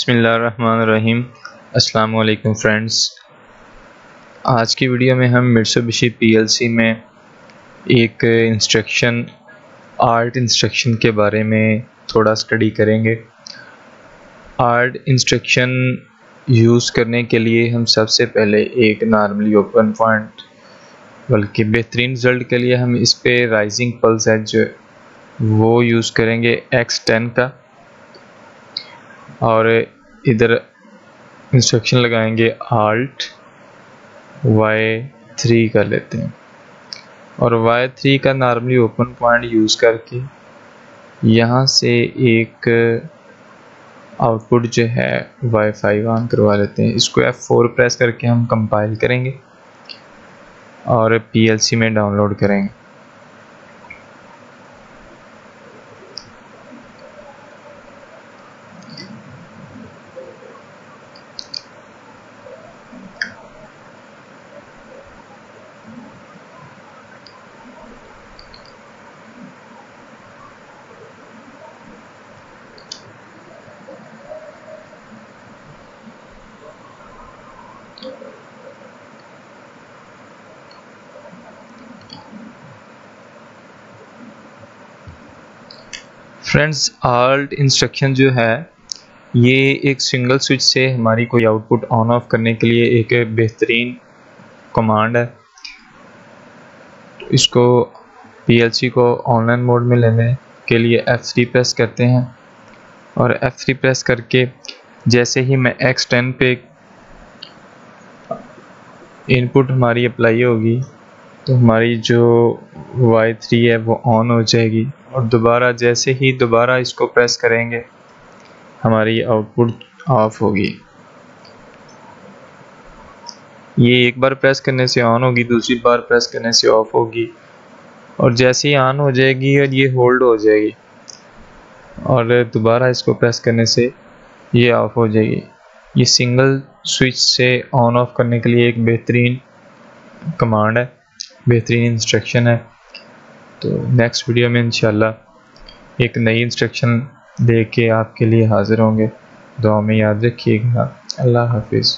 बिसमीम अस्सलाम फ्रेंड्स। आज की वीडियो में हम मिर्सोबिशी पीएलसी में एक इंस्ट्रक्शन, आर्ट इंस्ट्रक्शन के बारे में थोड़ा स्टडी करेंगे। आर्ट इंस्ट्रक्शन यूज़ करने के लिए हम सबसे पहले एक नॉर्मली ओपन पॉइंट, बल्कि बेहतरीन रिज़ल्ट के लिए हम इस पर राइजिंग पल्स एज वो यूज़ करेंगे एक्स टेन का। और इधर इंस्ट्रक्शन लगाएँगे आल्ट वाई थ्री कर लेते हैं। और वाई थ्री का नॉर्मली ओपन पॉइंट यूज़ करके यहाँ से एक आउटपुट जो है वाई फाइव ऑन करवा लेते हैं। इसको एफ़ फोर प्रेस करके हम कंपाइल करेंगे और पीएलसी में डाउनलोड करेंगे। फ्रेंड्स आल्ट इंस्ट्रक्शन जो है, ये एक सिंगल स्विच से हमारी कोई आउटपुट ऑन ऑफ़ करने के लिए एक बेहतरीन कमांड है। इसको पीएलसी को ऑनलाइन मोड में लेने के लिए F3 प्रेस करते हैं। और F3 प्रेस करके जैसे ही मैं X10 पे इनपुट हमारी अप्लाई होगी तो हमारी जो वाई थ्री है वो ऑन हो जाएगी। और दोबारा जैसे ही दोबारा इसको प्रेस करेंगे, हमारी आउटपुट ऑफ़ होगी। ये एक बार प्रेस करने से ऑन होगी, दूसरी बार प्रेस करने से ऑफ़ होगी। और जैसे ही ऑन हो जाएगी और ये होल्ड हो जाएगी, और दोबारा इसको प्रेस करने से ये ऑफ़ हो जाएगी। ये सिंगल स्विच से ऑन ऑफ़ करने के लिए एक बेहतरीन कमांड है, बेहतरीन इंस्ट्रक्शन है। तो नेक्स्ट वीडियो में इंशाल्लाह एक नई इंस्ट्रक्शन दे के आपके लिए हाज़िर होंगे। दुआ में याद रखिएगा। अल्लाह हाफिज़।